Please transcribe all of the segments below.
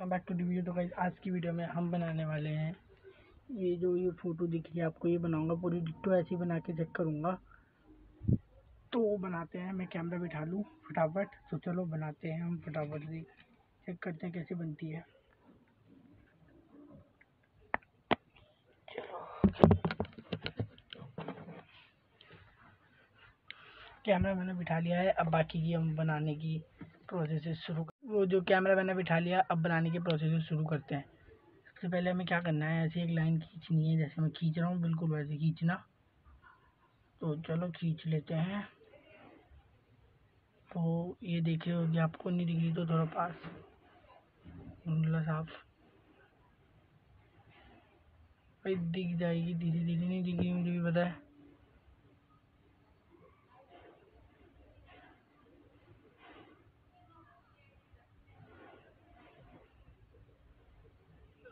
Back to the video. तो guys आज की वीडियो में हम बनाने वाले हैं ये जो ये फ़ोटो दिख रही है आपको, ये बनाऊँगा, पूरी डिट्टो ऐसी बना के चेक करूँगा। तो बनाते हैं, मैं कैमरा बिठा लूँ फटाफट। तो चलो बनाते हैं हम फटाफट से। चेक करते हैं कैसे बनती है। कैमरा मैंने बिठा लिया है, अब बाकी की हम बनाने की प्रोसेस शुरू वो जो कैमरा मैंने बिठा लिया, अब बनाने के प्रोसेस शुरू करते हैं। सबसे पहले हमें क्या करना है, ऐसी एक लाइन खींचनी है, जैसे मैं खींच रहा हूँ, बिल्कुल वैसे खींचना। तो चलो खींच लेते हैं। तो ये देखे होगी आपको नहीं दिख रही तो थोड़ा पास। साफ़। भाई दिख जाएगी धीरे धीरे नहीं दिख रही मुझे भी पता है।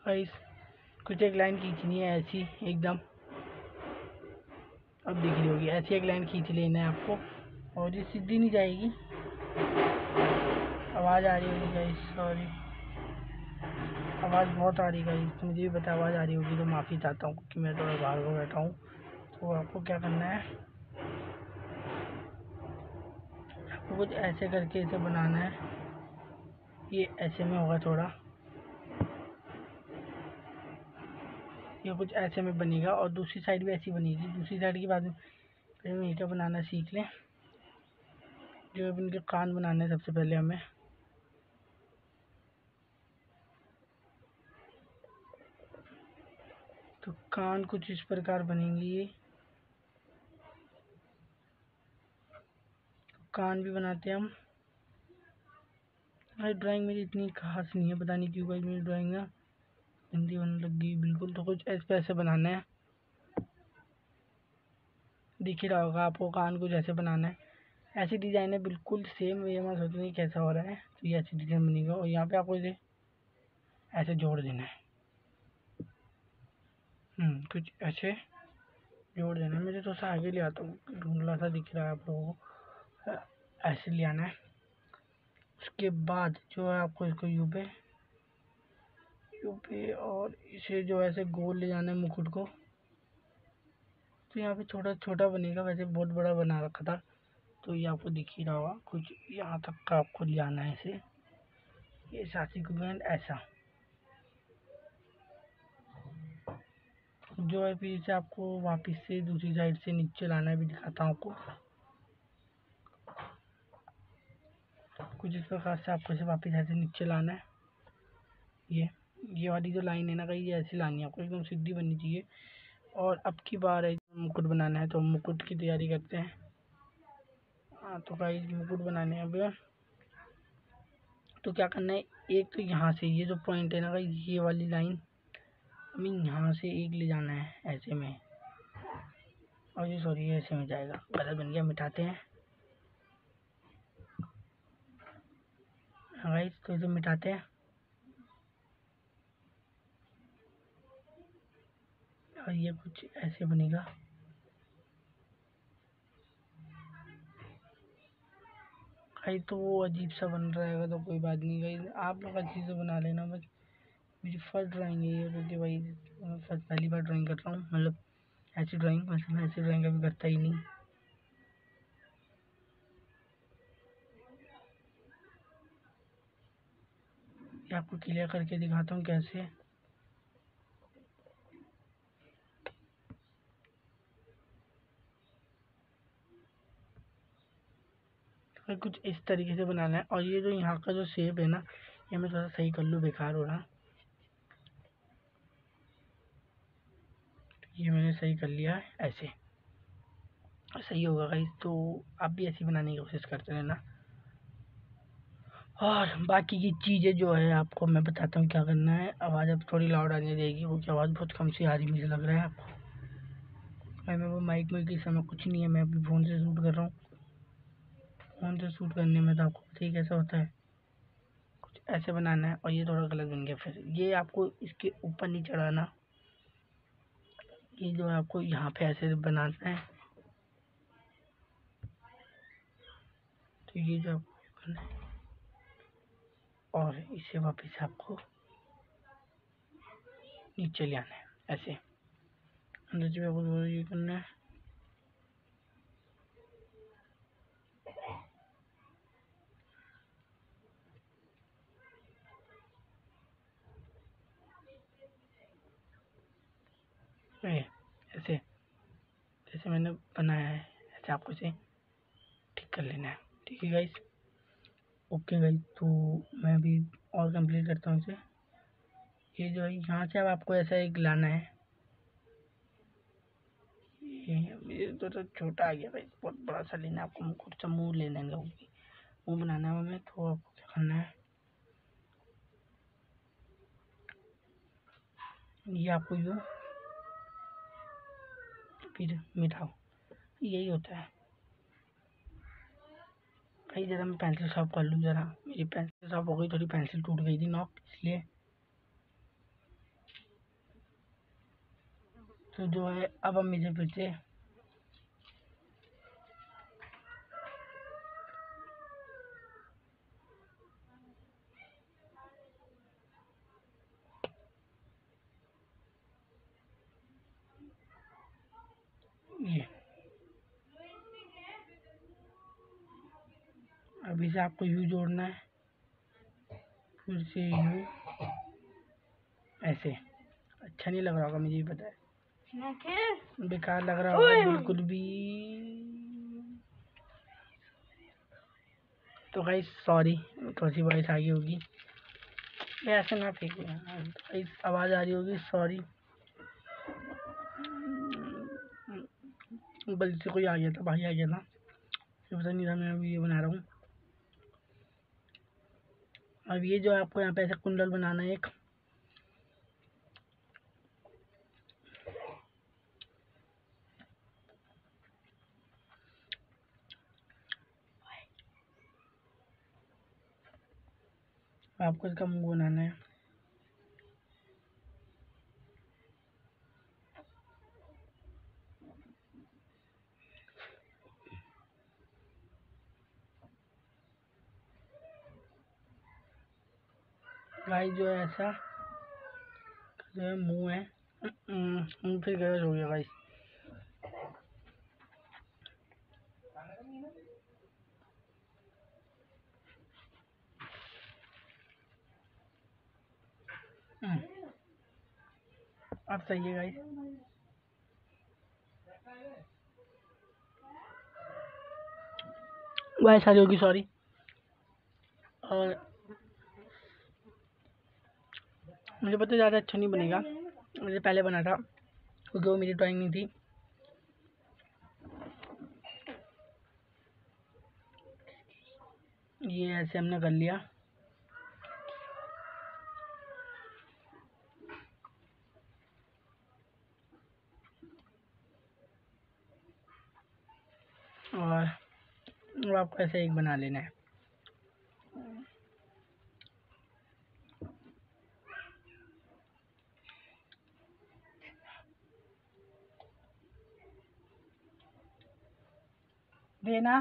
गाइस कुछ एक लाइन खींचनी है ऐसी, एकदम। अब दिख रही होगी, ऐसी एक लाइन खींच लेना है आपको, और ये सीधी नहीं जाएगी। आवाज़ आ रही होगी गाइस सॉरी आवाज़ बहुत आ रही गाइस मुझे भी पता आवाज़ आ रही होगी तो माफ़ी चाहता हूँ क्योंकि मैं थोड़ा बाहर को बैठा हूँ। तो आपको क्या करना है? आपको कुछ ऐसे करके इसे बनाना है। ये ऐसे में होगा थोड़ा। ये कुछ ऐसे में बनेगा और दूसरी साइड भी ऐसी बनेगी। दूसरी साइड के बाद में ईटा बनाना सीख लें। जो इनके कान बनाने हैं सबसे पहले हमें। तो कान कुछ इस प्रकार बनेंगे ये। कान भी बनाते हैं हम। ड्राइंग मेरी इतनी खास नहीं है, पता नहीं क्यों भाई मेरी ड्राइंग ना हिंदी होने लग गई। बिल्कुल तो कुछ ऐसे ऐसे बनाना है। दिख ही रहा होगा आपको, कान कुछ ऐसे बनाना है। ऐसी डिज़ाइन है बिल्कुल सेम ये मैं सोच रही कैसा हो रहा है। तो ये ऐसी डिज़ाइन बनेगा और यहाँ पे आपको इसे ऐसे जोड़ देना है। हम्म कुछ ऐसे जोड़ देना है। मुझे तो सा आगे ले आता हूँ। ढूंढला सा दिख रहा है आप लोगों को। ऐसे ले आना है। उसके बाद जो है आपको इसको यू पे पे और इसे जो ऐसे गोल ले जाना है मुकुट को। तो यहाँ पे छोटा छोटा बनेगा, वैसे बहुत बड़ा बना रखा था। तो ये आपको दिख ही रहा होगा, कुछ यहाँ तक का आपको ले आना है इसे। ये साथी कुबेंड ऐसा। जो है फिर इसे आपको वापस से दूसरी साइड से नीचे लाना है भी दिखाता हूँ आपको। कुछ इस प्रकार से आपको इसे वापस ऐसे नीचे लाना है। ये। ये वाली जो लाइन है ना कहीं ऐसी लानी है, आपको एकदम सीधी बननी चाहिए। और अब की बार है मुकुट बनाना है तो मुकुट की तैयारी करते हैं। हाँ तो भाई मुकुट बनाने हैं अब। तो क्या करना है, एक तो यहाँ से, ये जो पॉइंट है ना भाई, ये वाली लाइन हमें यहाँ से एक ले जाना है, ऐसे में। और ये सॉरी ऐसे में जाएगा। गलत बन गया मिटाते हैं। हाँ तो इसे मिटाते हैं। और ये कुछ ऐसे बनेगा। कहीं तो वो अजीब सा बन रहा है तो कोई बात नहीं गई आप लोग अच्छी से बना लेना, बस मेरी फ़र्स्ट ड्राइंग है ये, क्योंकि भाई फ़र्स्ट, पहली बार ड्राइंग कर रहा हूँ मतलब ऐसी ड्राइंग वैसे मैं ऐसी ड्राइंग कभी करता ही नहीं। आपको क्लियर करके दिखाता हूँ कैसे। फिर कुछ इस तरीके से बनाना है और ये जो यहाँ का जो शेप है ना, ये मैं थोड़ा सही कर लूँ, बेकार हो रहा। ये मैंने सही कर लिया है, ऐसे। सही होगा गाइस तो आप भी ऐसी बनाने की कोशिश करते रहना। और बाकी की चीज़ें जो है आपको मैं बताता हूँ क्या करना है। आवाज़ अब थोड़ी लाउड आने देगी वो क्योंकि आवाज़ बहुत कम सी आ रही मुझे लग रहा है आपको। मैं वो माइक में की समय कुछ नहीं है, मैं अभी फ़ोन से शूट कर रहा हूँ फ़ोन शूट करने में तो आपको पता ही कैसा होता है। कुछ ऐसे बनाना है और ये थोड़ा गलत बन गया। फिर ये आपको इसके ऊपर नहीं चढ़ाना। ये जो है आपको यहाँ पे ऐसे बनाना है। तो ये जो आपको है। और इसे वापस आपको नीचे ले आना है। ऐसे। अंदर जो आपको ये करना है। ऐसे जैसे मैंने बनाया है ऐसे आपको इसे ठीक कर लेना है। ठीक है गाइस ओके गाइस तो मैं अभी और कंप्लीट करता हूँ इसे। ये जो है यहाँ से अब आपको ऐसा एक लाना है। ये तो, तो छोटा आ गया भाई बहुत बड़ा सा लेना है आपको। कुछ सा मुँह लेना है मुँह बनाना है हमें तो आपको क्या करना है? ये आपको जो फिर मिटाओ यही होता है। भाई ज़रा मैं पेंसिल साफ़ कर लूँ ज़रा। मेरी पेंसिल साफ़ हो गई, थोड़ी पेंसिल टूट गई थी नॉक इसलिए। तो जो है, अब हम इसे फिर से अभी से आपको यू जोड़ना है। फिर से यू ऐसे। अच्छा नहीं लग रहा होगा, मुझे भी पता है। बेकार लग रहा होगा, बिल्कुल भी। तो भाई सॉरी थोड़ी सी वॉइस आ गई होगी। ऐसे ना फेंको। आवाज़ आ रही होगी सॉरी गलती से कोई आ गया था, भाई आ गया था। पता नहीं था मैं वीडियो बना रहा हूँ। अब ये जो आपको यहाँ पे ऐसे कुंडल बनाना है एक। आपको इसका मुँह बनाना है। गाइस जो है ऐसा, जो है मुँह है। मुँह फिर गलत हो गया गाइस अब सही है गाइस वाइस आ होगी सॉरी और मुझे पता है ज़्यादा अच्छा नहीं बनेगा। मुझे पहले बना था, क्योंकि वो मेरी ड्राइंग नहीं थी। ये ऐसे हमने कर लिया। और आपको ऐसे एक बना लेना है। देना